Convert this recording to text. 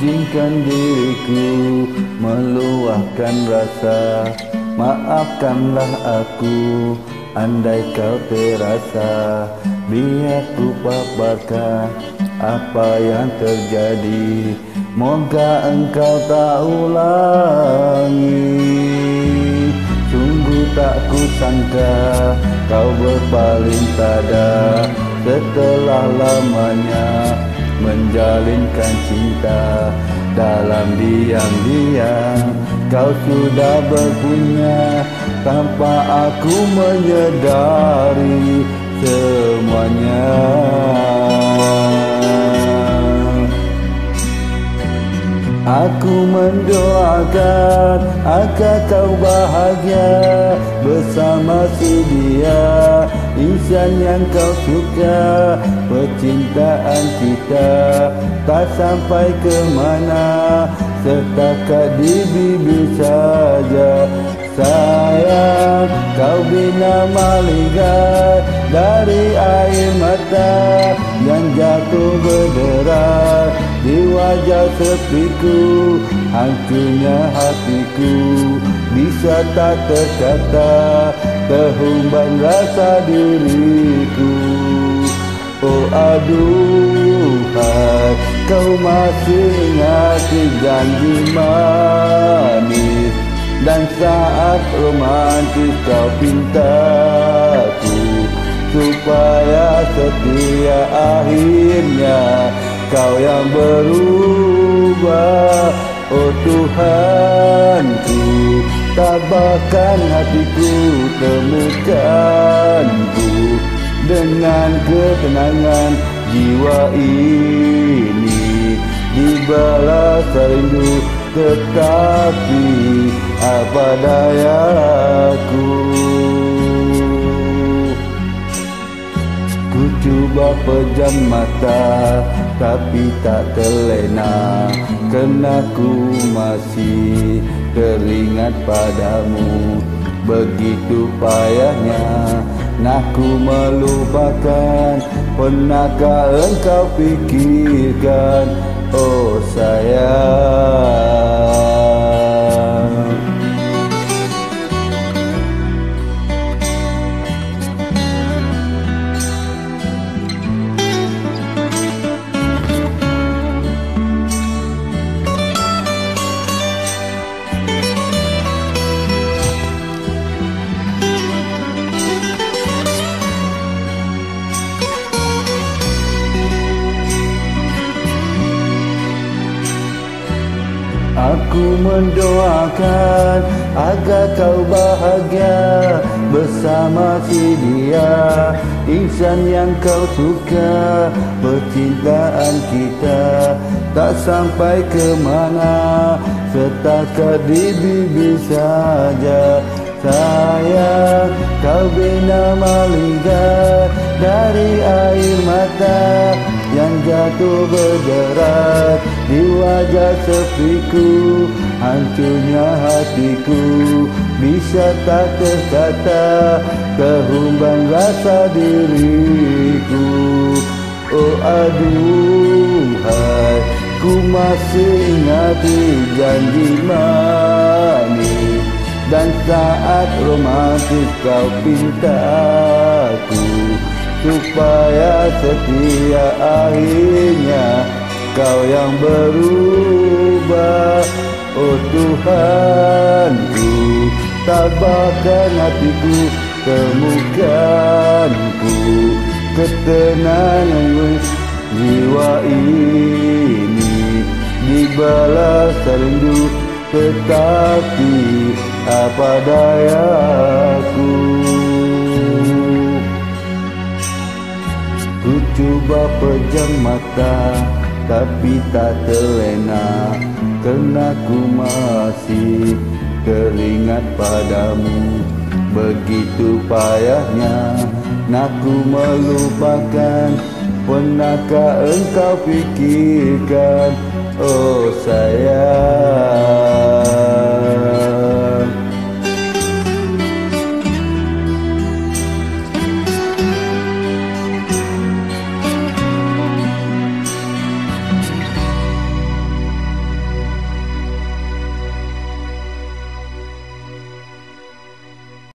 Izinkan diriku meluahkan rasa. Maafkanlah aku andai kau terasa. Biar ku paparkan apa yang terjadi. Moga engkau tak ulangi Sungguh tak ku sangka kau berpaling tada Setelah lamanya menjalinkan cinta Dalam diam-diam kau sudah berpunya Tanpa aku menyedari semuanya. Aku mendoakan agar kau bahagia bersama si dia Insan yang kau suka percintaan kita tak sampai ke mana. Setakat di bibir saja Sayang kau bina maligat dari air mata yang jatuh berderai di wajah sepiku. Hancurnya hatiku bisa tak terkata terhumban rasa diriku. Oh aduhai kau masih ingat janji manis. Dan saat romantis kau pintaku supaya setia akhirnya kau yang berubah. Oh Tuhanku tabahkan hatiku temukanku dengan ketenangan jiwa ini. Dibalas rindu tetapi apa dayaku Ku cuba pejam mata tapi tak terlena. Kerana ku masih teringat padamu. Begitu payahnya nak ku melupakan. Pernahkah engkau fikirkan Oh sayang Aku mendoakan agar kau bahagia bersama si dia. Insan yang kau suka percintaan kita Tak sampai ke mana. Setakat di bibir saja. Sayang kau bina malingga dari air mata yang jatuh berderai di wajah sepiku hancurnya hatiku. Bisa tak terkata kehumban rasa diriku. Oh aduhai ku masih ingati janji manis dan saat romantis kau pintaku supaya setia akhirnya kau yang berubah. Oh Tuhanku tabahkan hatiku temukanku ketenangan jiwa ini dibalas rindu tetapi apa dayaku cuba pejam mata tapi tak terlena. Kerana ku masih teringat padamu. Begitu payahnya nak ku melupakan. Pernahkah engkau fikirkan Oh sayang